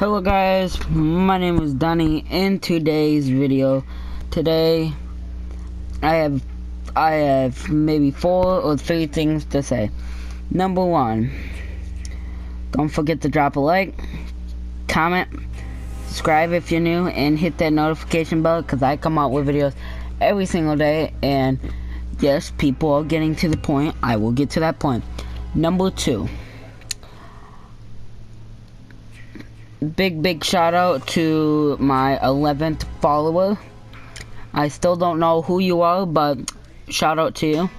Hello guys, my name is Donnie. In today's video, today I have I have maybe four or three things to say. Number one, don't forget to drop a like, comment, subscribe if you're new, and hit that notification bell because I come out with videos every single day. And yes, people are getting to the point. I will get to that point. Number two. Big big shout out to my 11th follower. I still don't know who you are but shout out to you.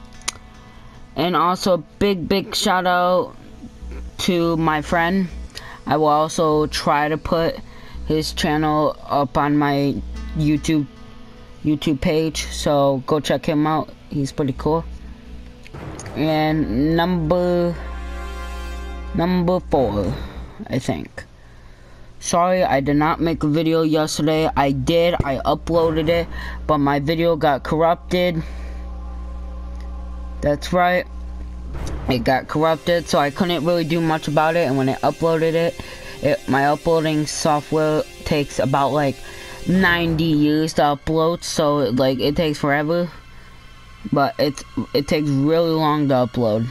And also big big shout out to my friend. I will also try to put his channel up on my YouTube YouTube page. So go check him out. He's pretty cool. And number number four I think Sorry, I did not make a video yesterday. I did, I uploaded it, but my video got corrupted. That's right. It got corrupted, so I couldn't really do much about it. And when I uploaded it, it my uploading software takes about like 90 years to upload, so like it takes forever. But it's it takes really long to upload.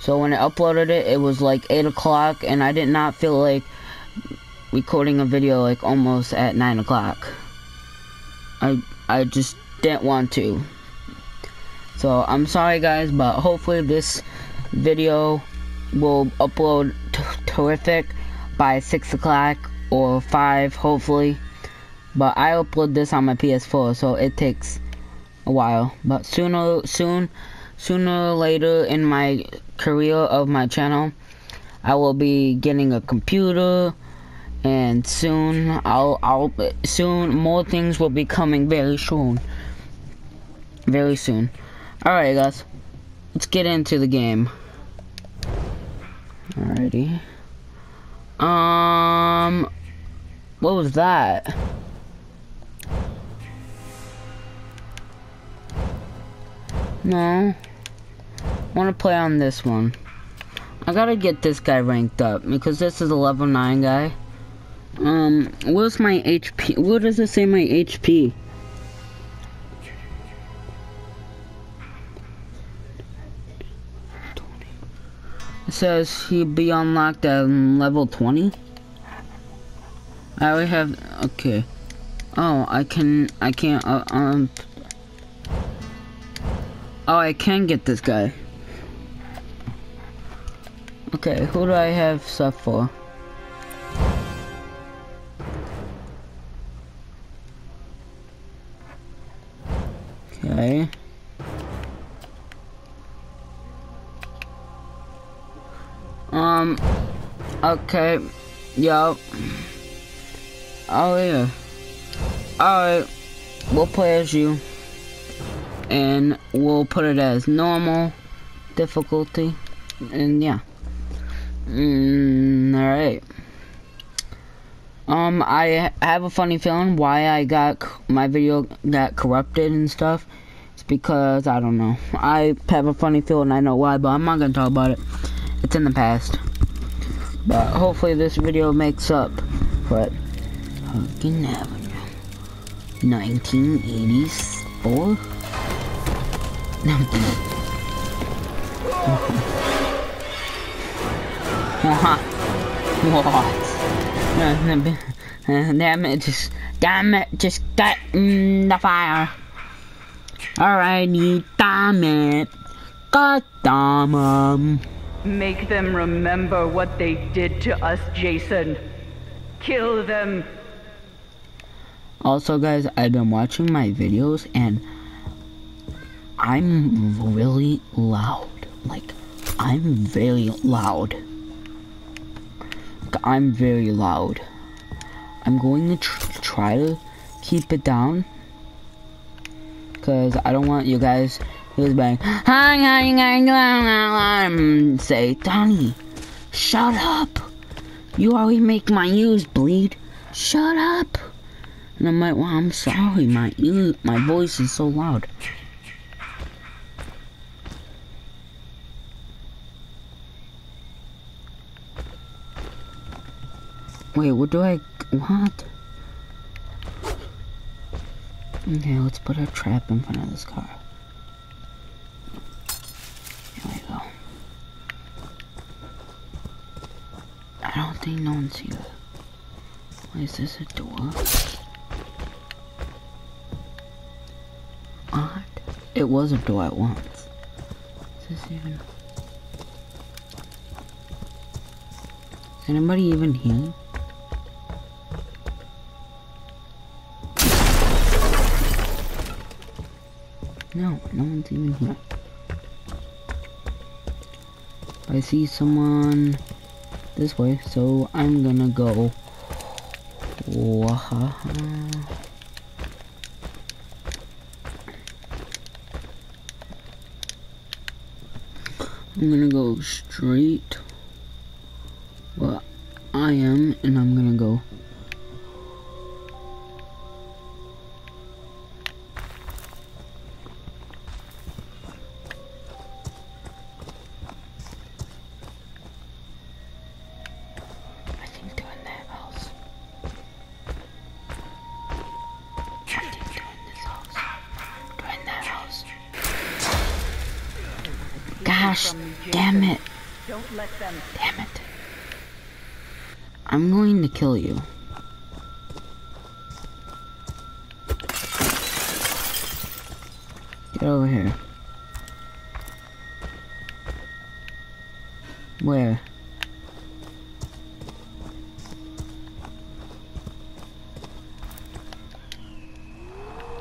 So when I uploaded it, it was like 8 o'clock, and I did not feel like recording a video like almost at 9 o'clock. I, I just didn't want to. So I'm sorry guys, but hopefully this video will upload terrific by 6 o'clock or 5 hopefully. But I upload this on my PS4 so it takes a while. But sooner, soon, sooner or later in my career of my channel, I will be getting a computer, and soon I'll I'll soon more things will be coming very soon. Very soon. Alright guys. Let's get into the game. Alrighty. Um what was that? No. Want to play on this one. I gotta get this guy ranked up because this is a level 9 guy um, what's my HP? What does it say my HP? It says he'll be unlocked at level 20. I already have, okay. Oh, I can, I can't, uh, um. Oh, I can get this guy. Okay, who do I have stuff for? Okay. Um, okay, yo. Oh yeah. Alright, we'll play as you. And we'll put it as normal difficulty. And yeah. Mm, alright. Um, I have a funny feeling why I got my video got corrupted and stuff. It's because I don't know. I have a funny feeling I know why, but I'm not gonna talk about it. It's in the past. But hopefully this video makes up for it. Fucking Avenue, 1984. what? damn it, just, damn it, just get in the fire. Alrighty, damn it. God damn them. Make them remember what they did to us, Jason. Kill them. Also, guys, I've been watching my videos and I'm really loud. Like, I'm very loud. I'm very loud. I'm going to tr try to keep it down. Because I don't want you guys who's bang say, Donnie, shut up. You always make my ears bleed. Shut up. And I'm like, well, I'm sorry. My ear, my voice is so loud. Wait, what do I... What? Okay, let's put a trap in front of this car. Here we go. I don't think no one's here. Why is this a door? Odd. It was a door at once. Is this even... Is anybody even here? No, no one's even here. I see someone this way, so I'm gonna go. Wahaha. I'm gonna go straight where I am, and I'm gonna go Gosh, damn it. Don't let them. Damn it. I'm going to kill you. Get over here. Where?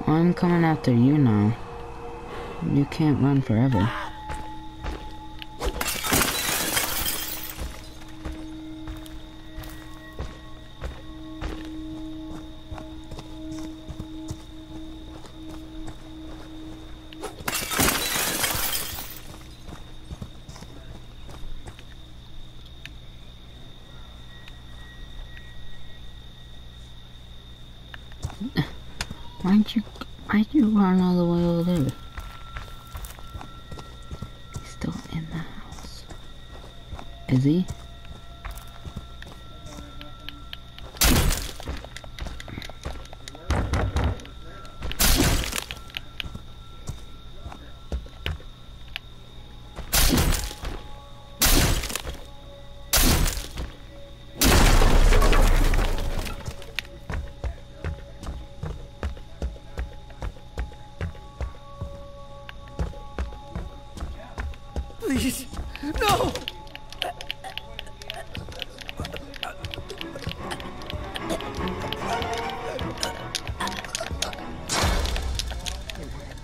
I'm coming after you now. You can't run forever.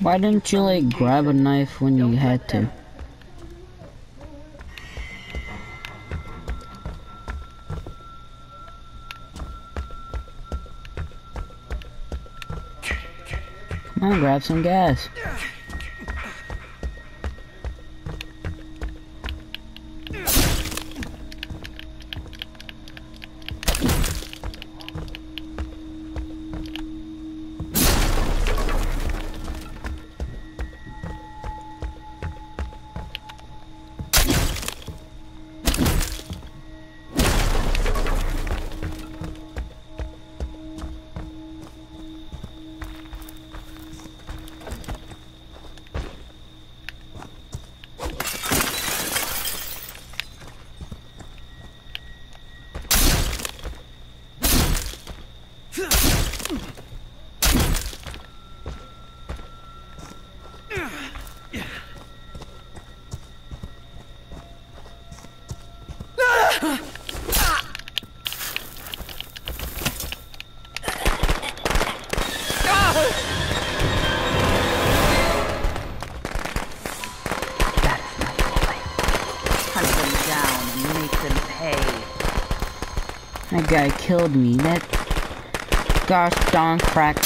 Why didn't you like grab a knife when you had to? Come on, grab some gas. Guy killed me. That gosh darn cracker.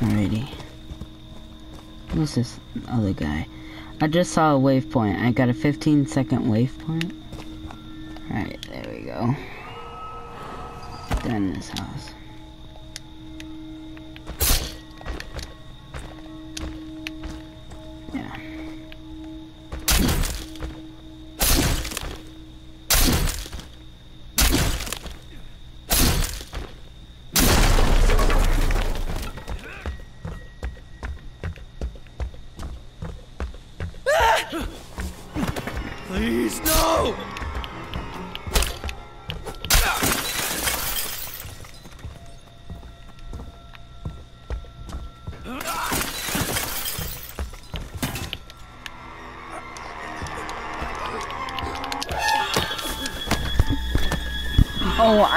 Alrighty. Who's this other guy? I just saw a waypoint. I got a 15 second waypoint. Alright, there we go. In this house.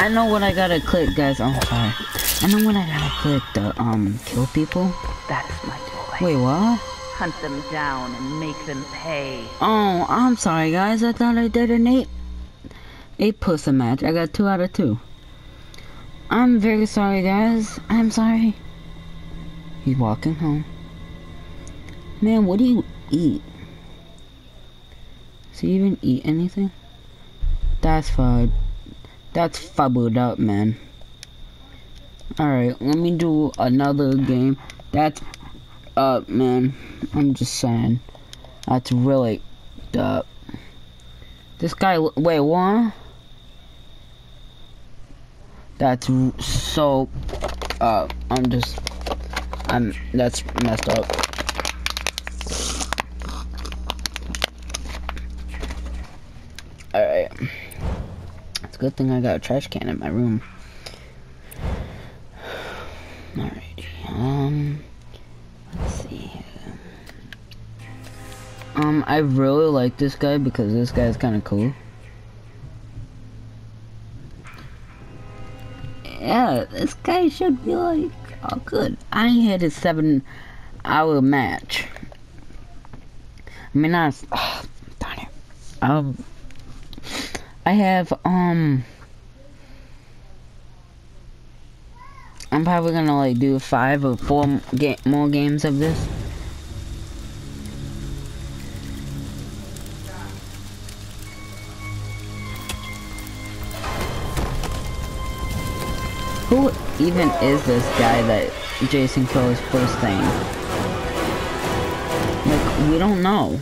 I know what I gotta click, guys. Oh, sorry. I know when I gotta click. The, um, kill people? That's my boy. Wait, what? Hunt them down and make them pay. Oh, I'm sorry, guys. I thought I did an eight, eight pussy match. I got two out of two. I'm very sorry, guys. I'm sorry. He's walking home. Man, what do you eat? Does he even eat anything? That's fine. That's fubbled up, man. Alright, let me do another game. That's up, man. I'm just saying. That's really up. This guy, wait, what? That's so, uh, I'm just, I'm, that's messed up. Alright. It's a good thing I got a trash can in my room. Alrighty, um, let's see. Um, I really like this guy because this guy's kind of cool. Yeah, this guy should be like, oh good. I had a seven hour match. I mean, I was, oh, darn it. Um, I have, um, I'm probably gonna like do five or four more games of this. Who even is this guy that Jason Crow is first thing? Like, we don't know.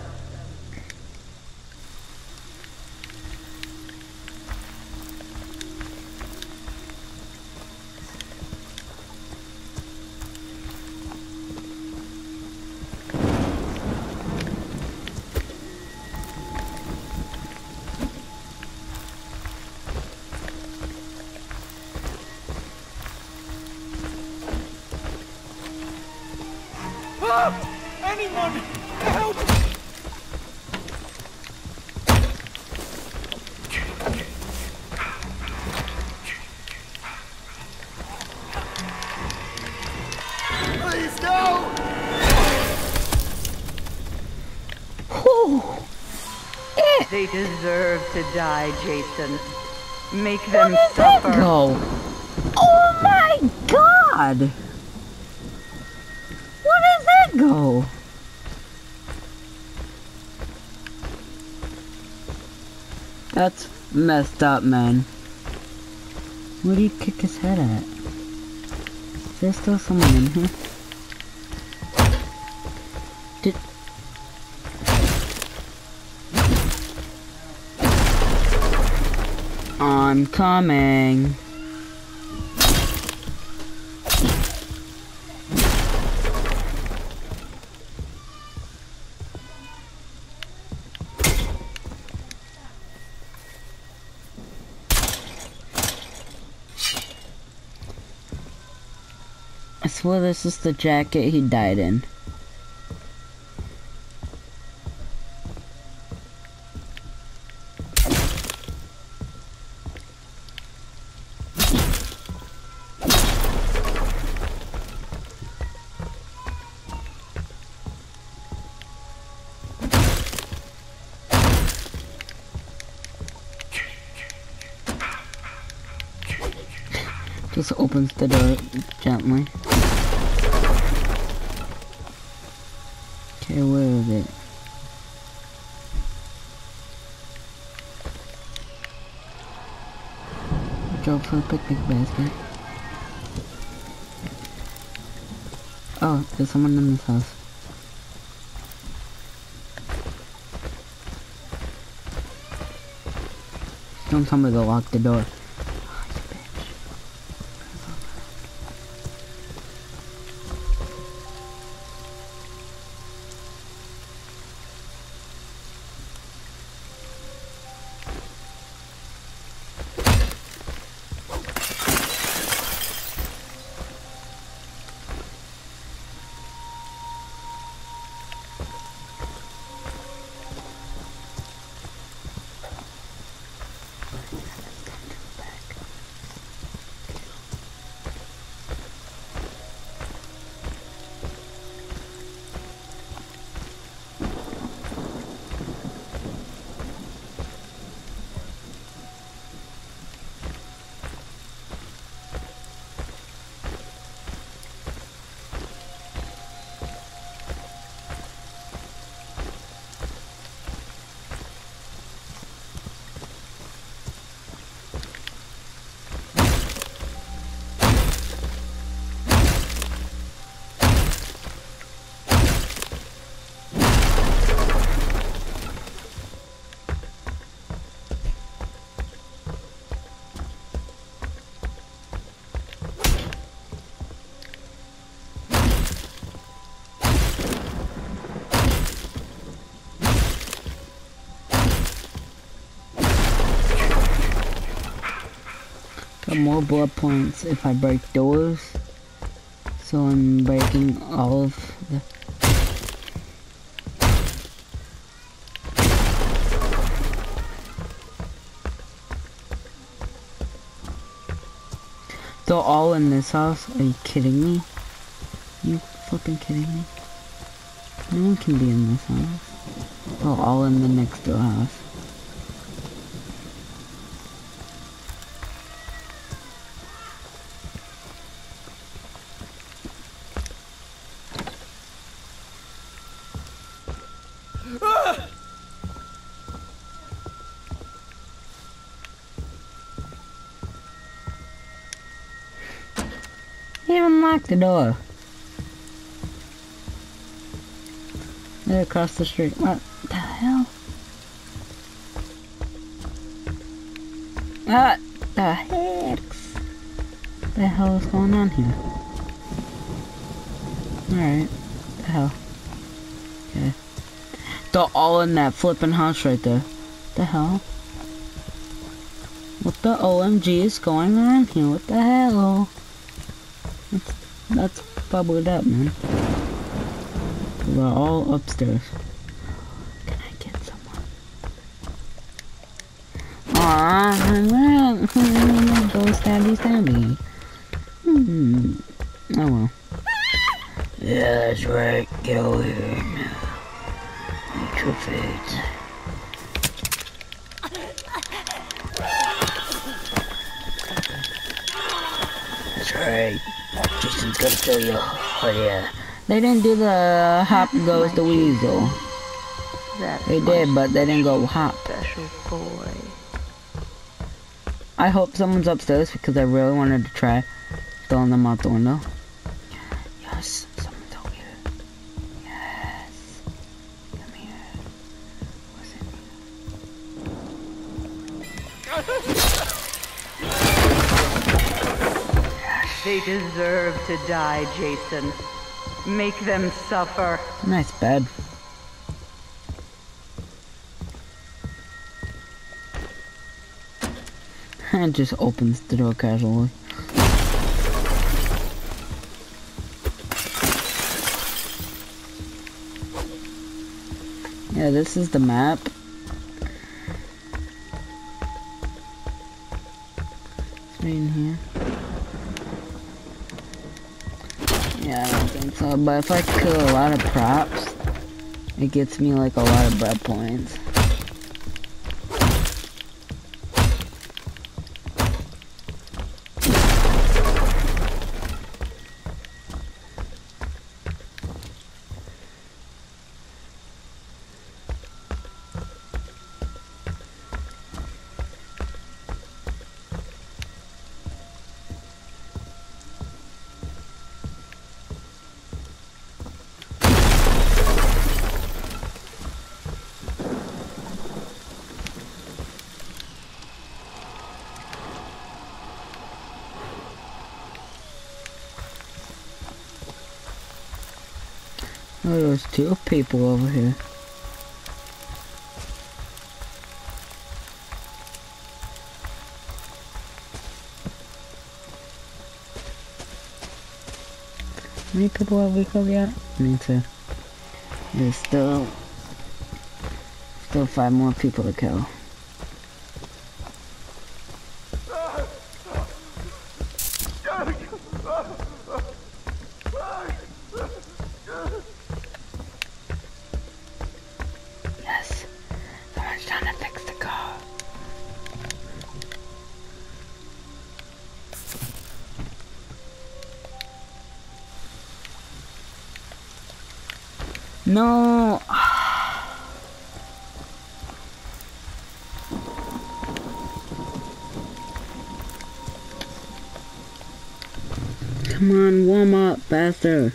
Anyone! Help! Please, no! Whew. Eh. They deserve to die, Jason. Make them Where did that suffer. go? Oh my god! That's messed up, man. Where do you kick his head at? Is there still someone in here? Did... I'm coming. I swear this is the jacket he died in. Just opens the door for a picnic basket. Oh, there's someone in this house. Don't tell me to lock the door. More blood points if I break doors. So I'm breaking all of the... They're all in this house? Are you kidding me? you fucking kidding me? No one can be in this house. They're all in the next door house. Even locked the door. They're across the street. What the hell? What the heck? What The hell is going on here? Alright. The hell? Okay. They're all in that flipping house right there. The hell? What the OMG is going on here? What the hell? Bubbled up, man. We're all upstairs. Can I get someone? Aww, go stabby stabby. Hmm. Oh well. Yeah, that's right. Get over here now. Meet your fate. That's right. Jason's gonna you. Oh yeah. They didn't do the hop goes the weasel. That's They did, but they didn't go hop. special boy. I hope someone's upstairs because I really wanted to try throwing them out the window. To die, Jason. Make them suffer. Nice bed. and just opens the door casually. Yeah, this is the map. It's right in here. So. But if I kill a lot of props, it gets me like a lot of bread points. Two people over here. How many people have we killed yet? Me too. There's still still five more people to kill. Come on, warm up faster.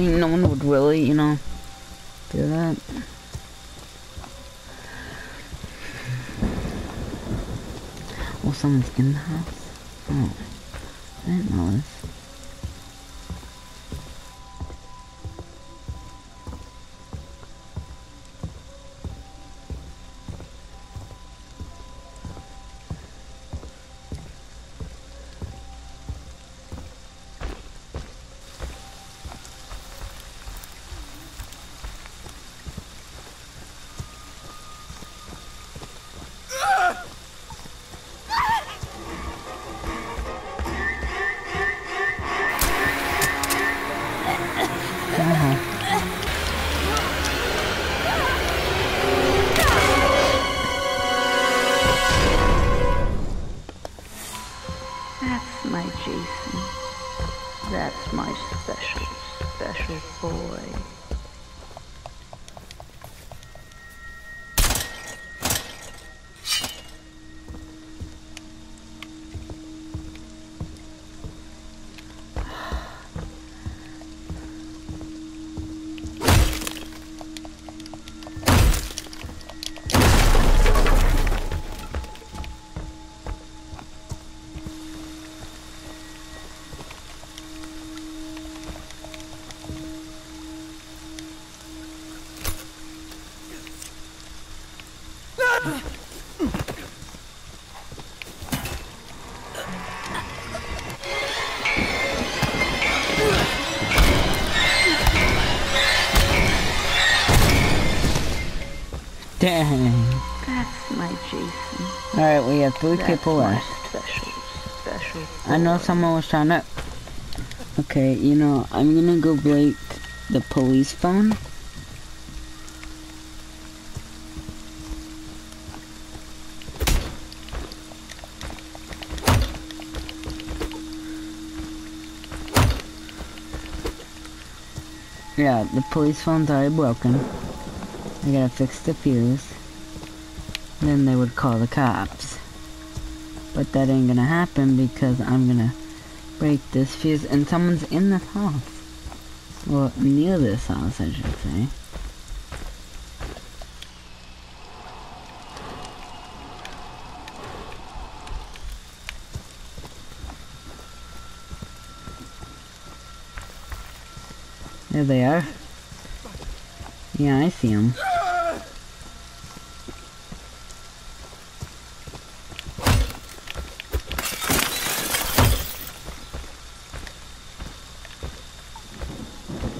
No one would really, you know, That's my Jason. Alright, we have three That's people left. special, special I know someone was trying to. Okay, you know, I'm gonna go break the police phone. Yeah, the police phone's already broken. I gotta fix the fuse. Then they would call the cops. But that ain't gonna happen because I'm gonna break this fuse and someone's in this house. Well, near this house, I should say. There they are. Yeah, I see them.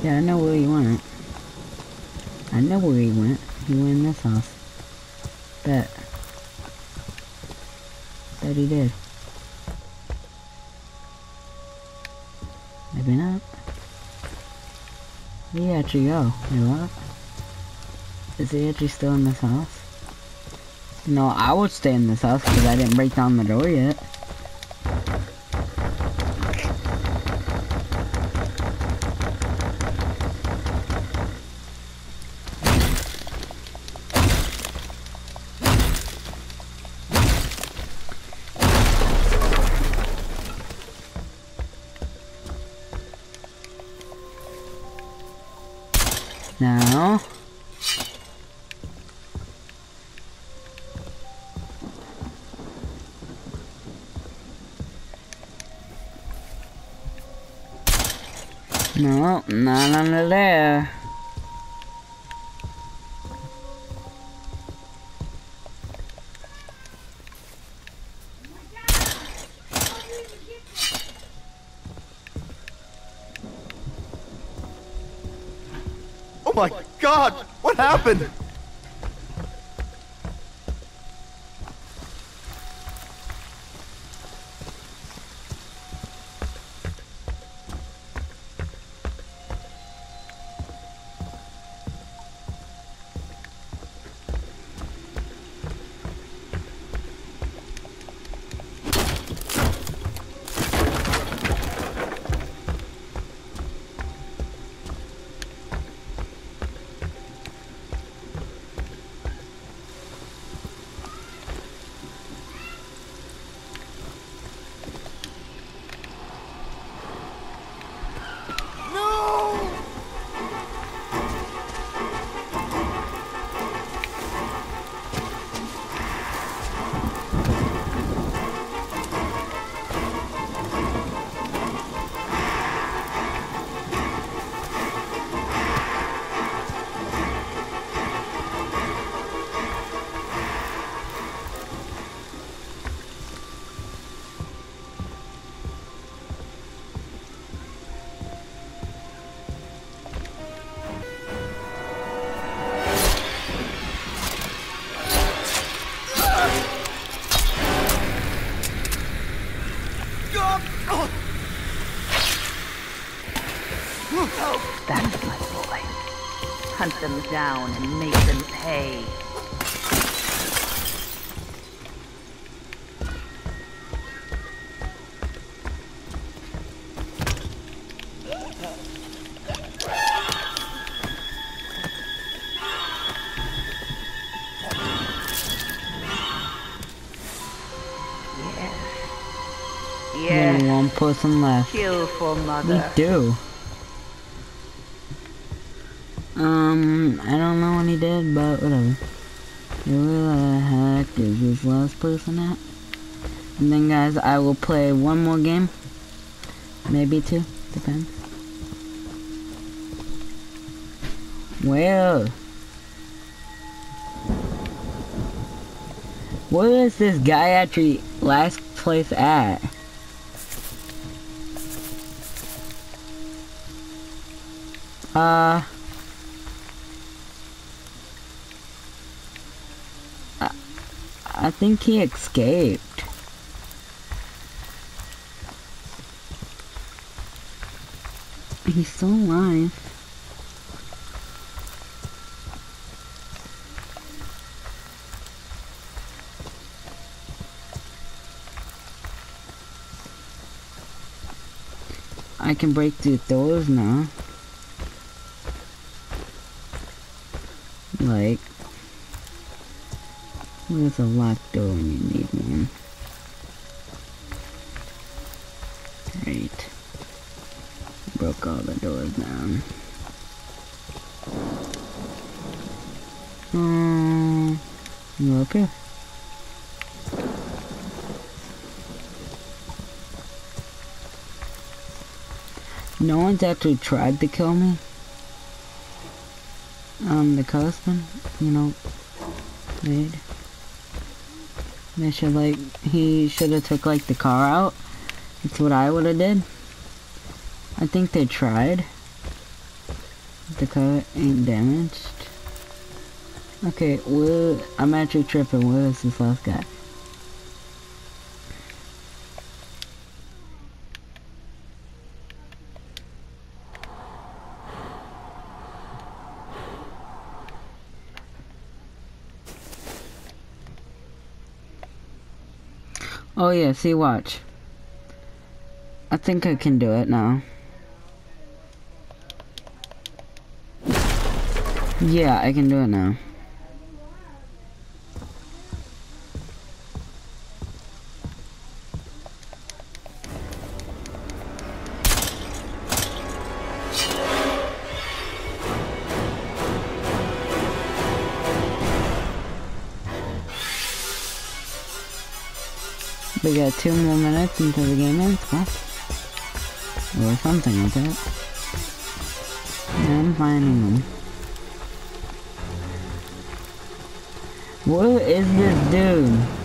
Yeah, I know where he went. I know where he went. He went in this house. Bet. Bet he did. Maybe not. Where'd he actually oh, go? Wait, what? Is he actually still in this house? No, I would stay in this house because I didn't break down the door yet. No, not under there. Oh my god! What happened? Down and make them pay. Only Yes. one person left. Kill for We do. Um, I don't know what he did, but whatever. Where the heck is at? And then guys, I will play one more game. Maybe two, depends. Well. Where is this guy actually last place at? Uh. I think he escaped. He's still alive. I can break through doors now. Like, where's a locked door when you need one? Great. Broke all the doors down. Um, you here? No one's actually tried to kill me. Um, the husband, you know, made. They should like, he should have took like the car out. That's what I would have did. I think they tried. The car ain't damaged. Okay, where, I'm actually tripping. Where is this last guy? Oh yeah, see watch. I think I can do it now. Yeah, I can do it now. Two more minutes until the game ends. What? Or something like that. I'm finding them. Where is this dude?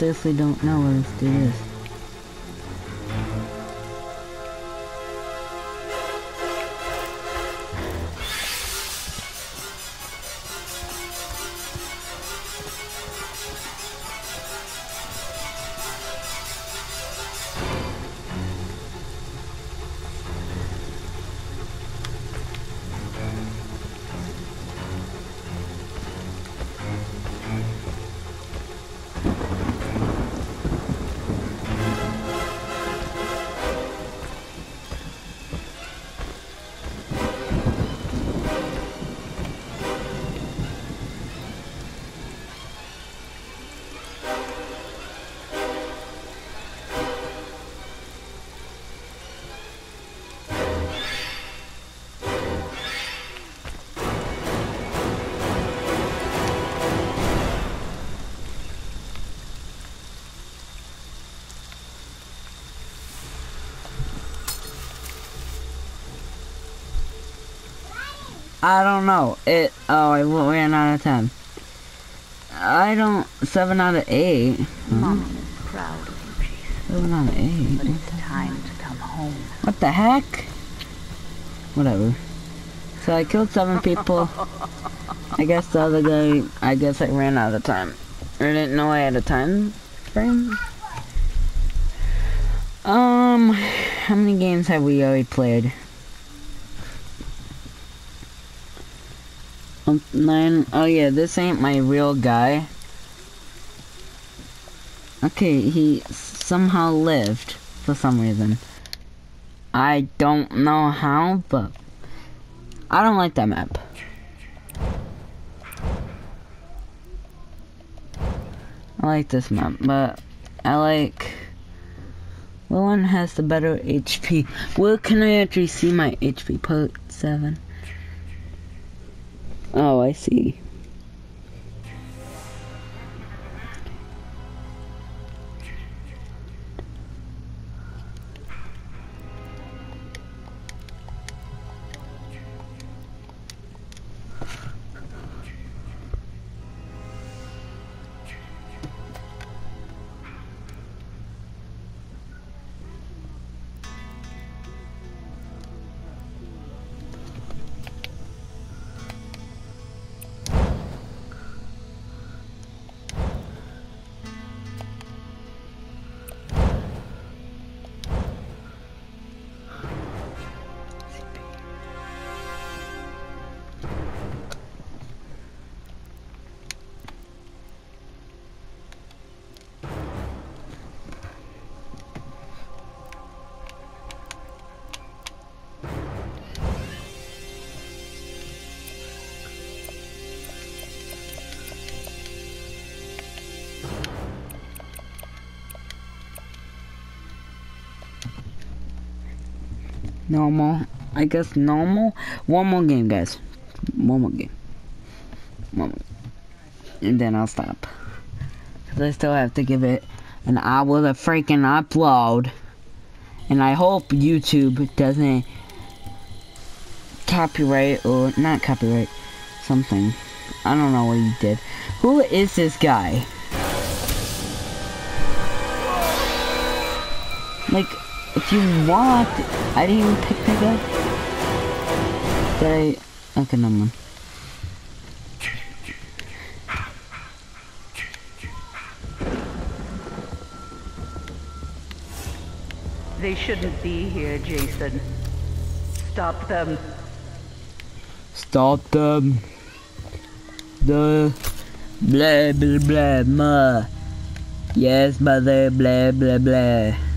Seriously don't know what this dude is. I don't know. It. Oh, I ran out of time. I don't. Seven out of eight. Mom is proud of you, Jason. Seven out of eight. But it's time to come home. What the heck? Whatever. So I killed seven people. I guess the other guy. I guess I ran out of time. I didn't know I had a time frame. Um, how many games have we already played? Nine. Oh yeah, this ain't my real guy. Okay, he somehow lived for some reason. I don't know how, but I don't like that map. I like this map, but I like what one has the better HP. Where can I actually see my HP? Part 7. Oh, I see. Normal. I guess normal. One more game, guys. One more game. One more. And then I'll stop. Because I still have to give it an hour to freaking upload. And I hope YouTube doesn't copyright or not copyright something. I don't know what he did. Who is this guy? Like, if you want, I didn't even pick that guy. Did I? Okay, never mind. They shouldn't be here, Jason. Stop them. Stop them. The Blah blah blah ma. Yes, mother, blah blah blah.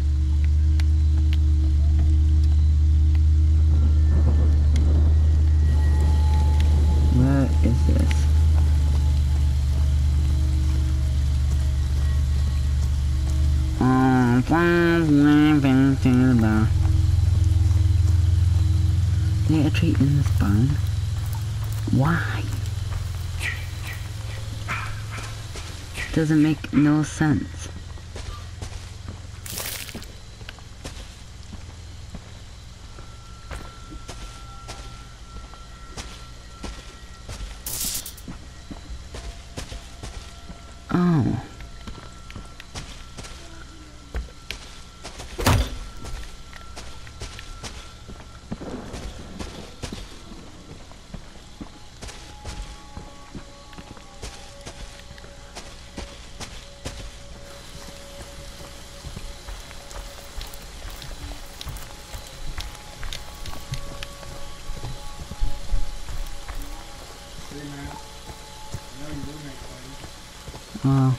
Out.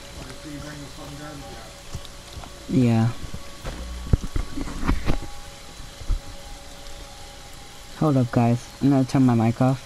Yeah. Hold up, guys. I'm gonna turn my mic off.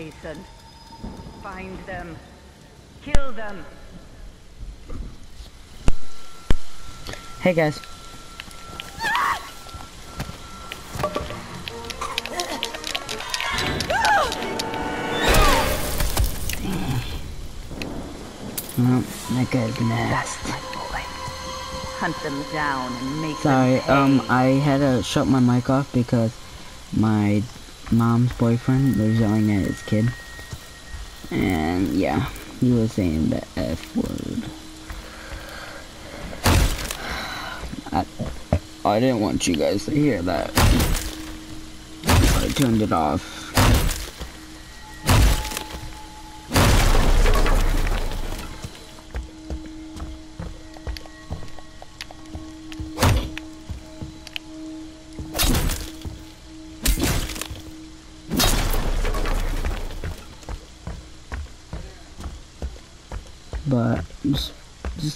Jason. Find them. Kill them. Hey, guys. Well, that guy's nasty. Hunt them down and make Sorry, um, I had to shut my mic off because my mom's boyfriend was yelling at his kid. And yeah, he was saying the F word. I, I didn't want you guys to hear that. I turned it off.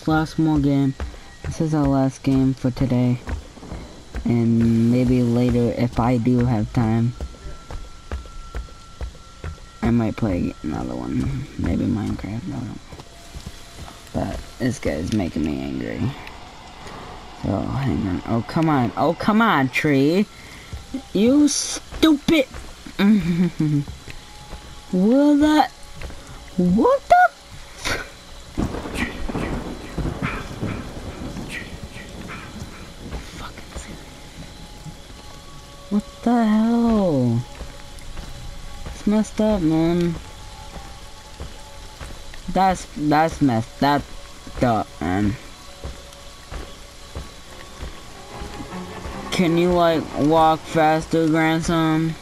Last more game. This is our last game for today. And maybe later, if I do have time, I might play another one. Maybe Minecraft. But this guy's making me angry. So hang on. Oh come on. Oh come on, tree. You stupid. Will that? What the? Fucking serious. What the hell? It's messed up, man. That's that's messed that's up, man. Can you like walk faster, grandson?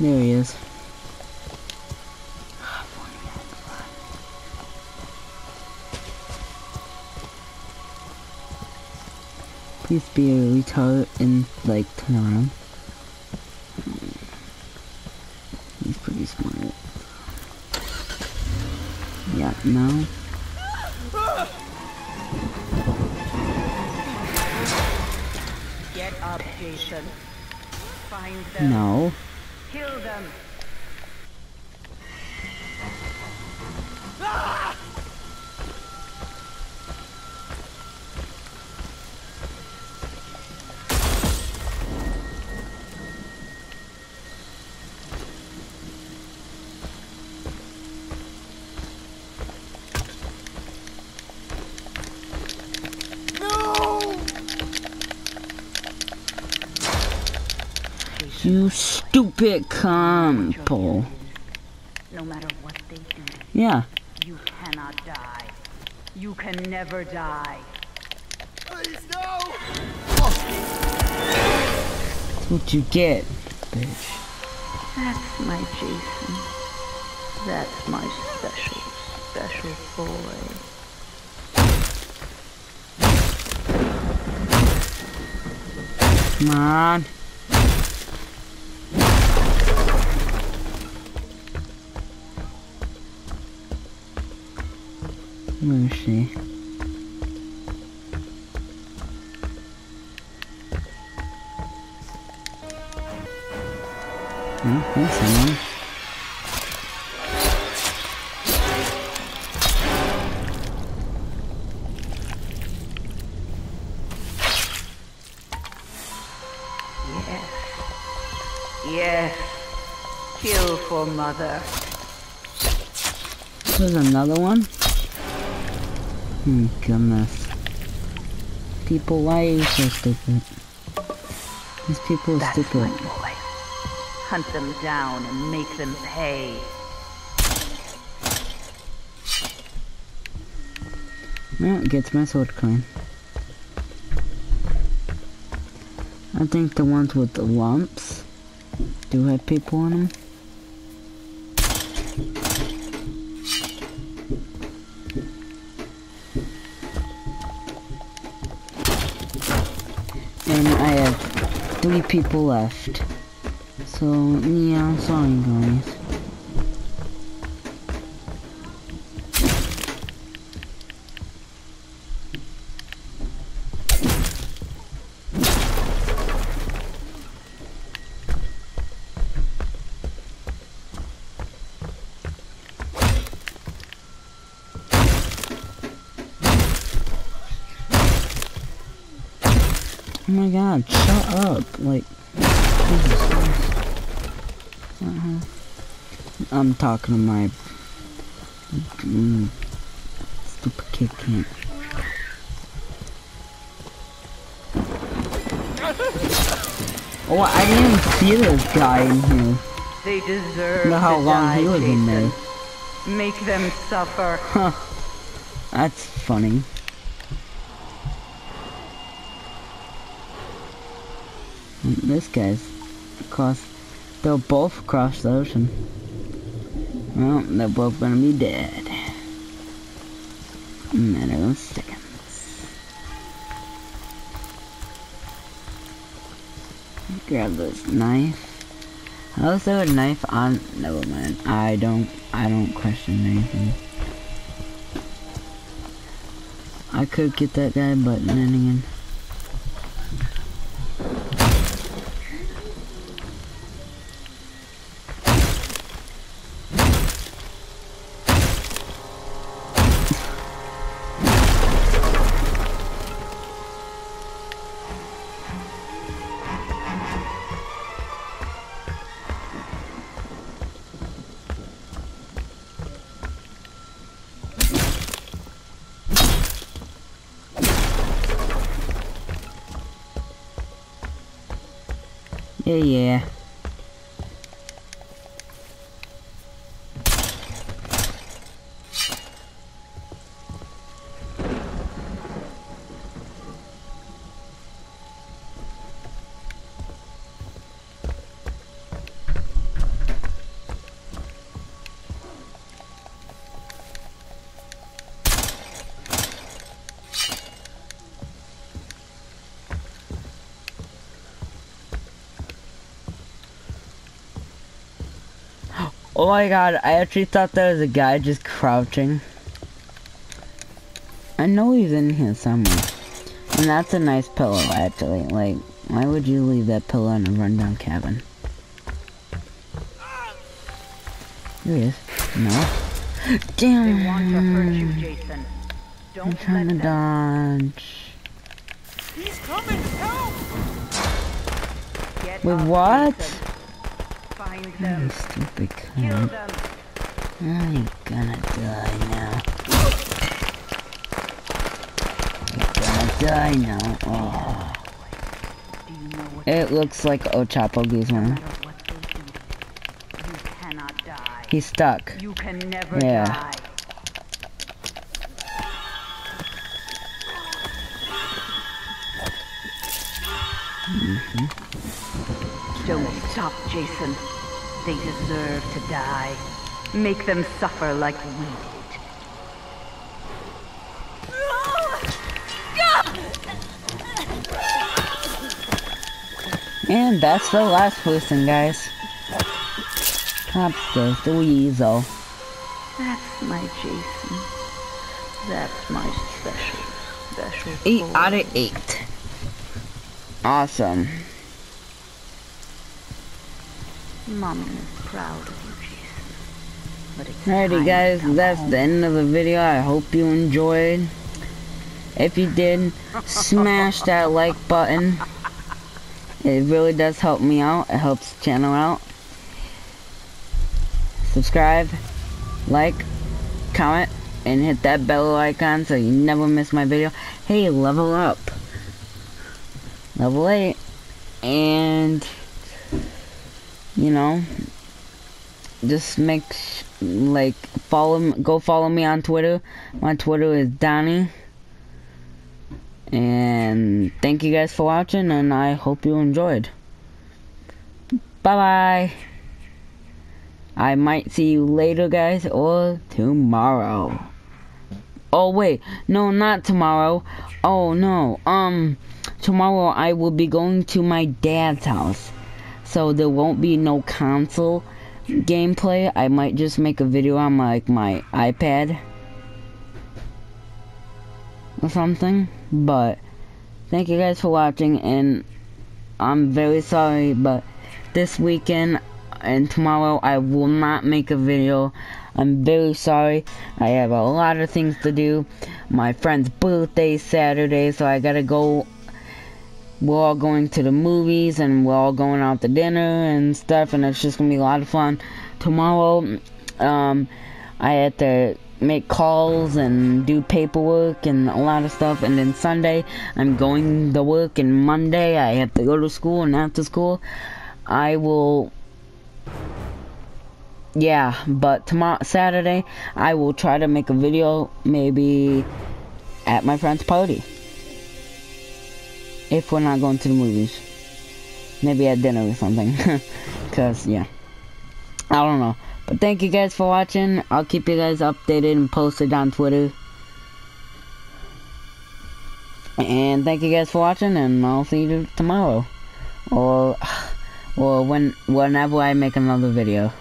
There he is. Please be a retard and like turn around. He's pretty smart. Yeah, no. Stupid. No matter what they do, Yeah. you cannot die. You can never die. Please, no! That's what you get, bitch. That's my Jason. That's my special, special boy. Come on. Where is she? Oh, there's someone. People, why are you so stupid? These people are That's stupid. my boy. Hunt them down and make them pay. No, it gets my sword clean. I think the ones with the lumps do have people in them. And I have three people left. So, yeah, I'm sorry guys. Talking to my mm, stupid kid camp. Oh, I didn't even see this guy in here. They deserve Look how to long die, he was in there. Make them suffer. Huh. That's funny. This guy's across. They'll both cross the ocean. Well, they're both gonna be dead. Matter of seconds. Grab this knife. There a knife on? Never mind. I don't. I don't question anything. I could get that guy, but then again. Yeah, yeah. Oh my god, I actually thought there was a guy just crouching. I know he's in here somewhere. And that's a nice pillow, actually. Like, why would you leave that pillow in a rundown cabin? Here he is. No. Damn. They want to hurt you, Jason. I'm Don't trying to dodge. He's coming! Help! Get Wait, what? Find You them. stupid cunt. them. Oh, you're gonna die now. You're gonna die now. Oh. Do you know what It looks like El Chapo Guzman. matter what they do, you cannot die. He's stuck. You can never Yeah. die. Mm-hmm. Don't stop, Jason. They deserve to die. Make them suffer like we did. And that's the last person, guys. Top goes the weasel. That's my Jason. That's my special, special. Eight boy. out of eight. Awesome. Mommy is proud of you, Jason. But it's Alrighty guys, that's home. the end of the video. I hope you enjoyed. If you did, smash that like button. It really does help me out. It helps the channel out. Subscribe, like, comment, and hit that bell icon so you never miss my video. Hey, level up. Level 8. And, you know, just make like follow go follow me on Twitter. My Twitter is Donnie. And thank you guys for watching and I hope you enjoyed. Bye bye. I might see you later guys or tomorrow. Oh wait, no not tomorrow. Oh no. Um tomorrow I will be going to my dad's house. So there won't be no console gameplay, I might just make a video on my, like my iPad or something. But thank you guys for watching, and I'm very sorry, but this weekend and tomorrow I will not make a video. I'm very sorry. I have a lot of things to do. My friend's birthday is Saturday, so I gotta go we're all going to the movies and we're all going out to dinner and stuff and it's just gonna be a lot of fun. Tomorrow um i had to make calls and do paperwork and a lot of stuff and then sunday i'm going to work and monday i have to go to school and after school. I will yeah but tomorrow saturday i will try to make a video maybe at my friend's party if we're not going to the movies. Maybe at dinner or something. Because, yeah. I don't know. But thank you guys for watching. I'll keep you guys updated and posted on Twitter. And thank you guys for watching, and I'll see you tomorrow. Or, or when, whenever I make another video.